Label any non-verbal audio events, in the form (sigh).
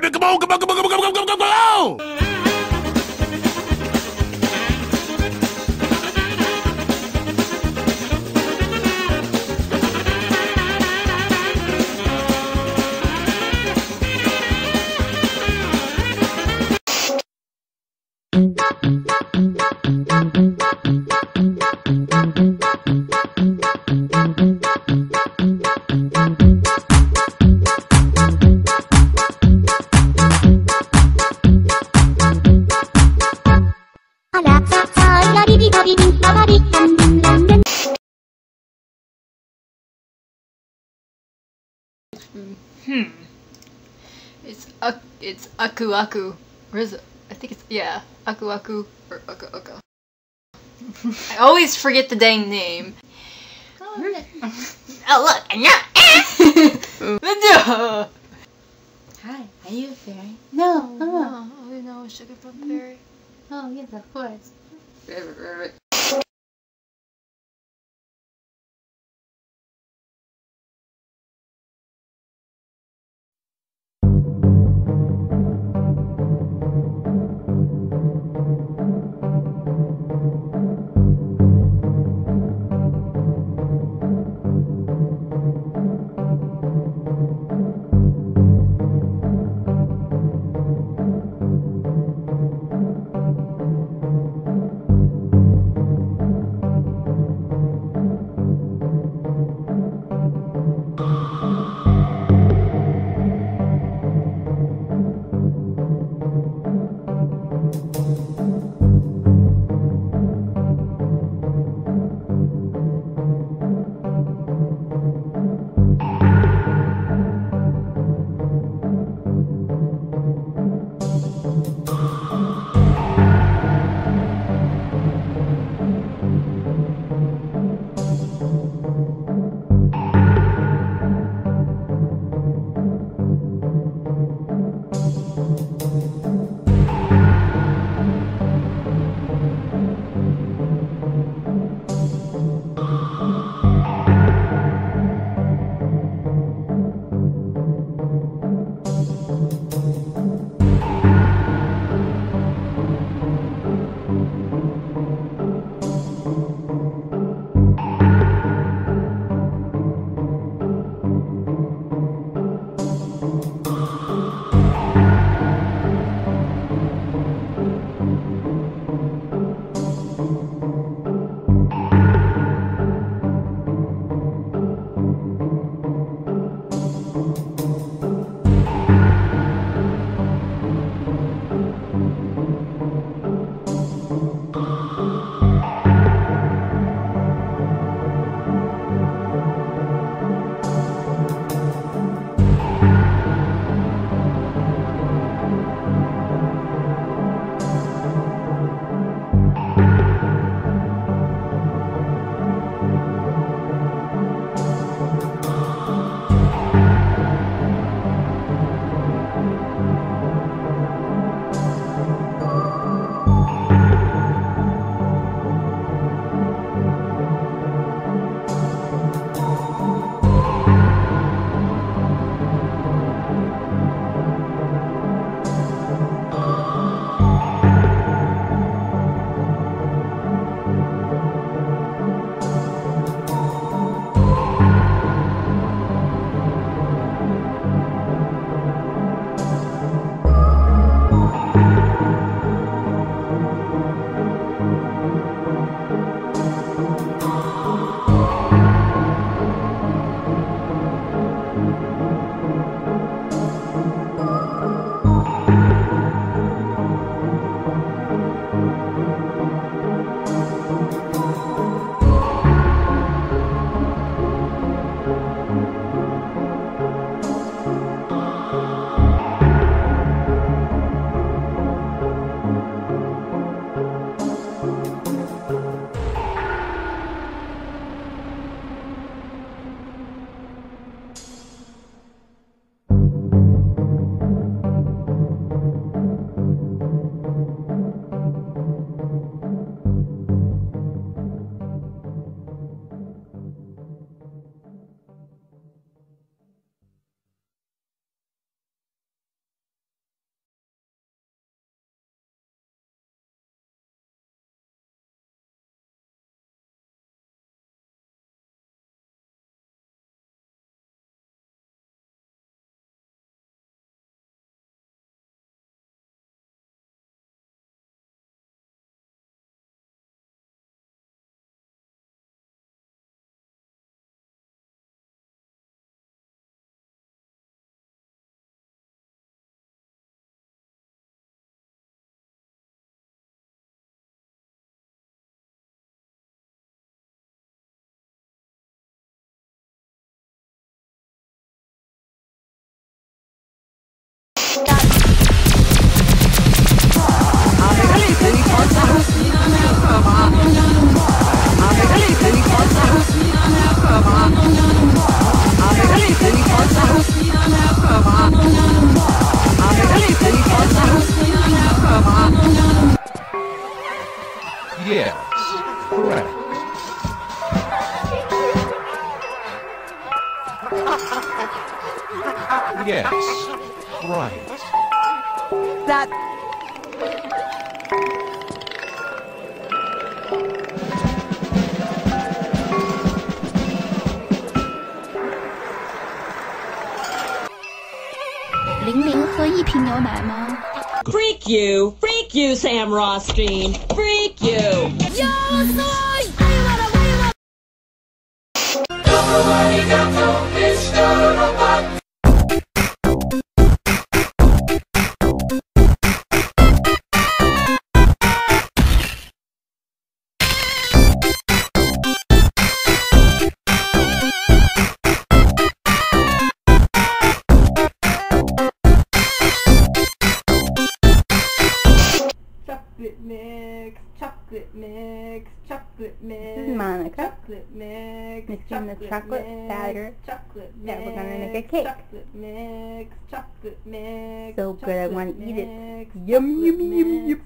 baby. Come on, come on, come on, come on, come on, come on, come on. It's Aku Aku. Where is it? I think it's yeah, Aku Aku or Aku Aku. I always forget the dang name. oh look, and you're. (laughs) Hi, are you a fairy? No. Oh, oh, you know, sugar plum fairy. oh yes, of course. Yes, That 零零喝一瓶牛奶吗？ Freak you! Freak you, Sam Rothstein! Freak you! Chocolate mix, chocolate mix, chocolate mix. This is Monica. Chocolate mix. Mixing the chocolate mix, batter Chocolate mix. that we're gonna make a cake. Chocolate mix, chocolate mix. So good, I wanna eat it. Yum, yum, yum, yum.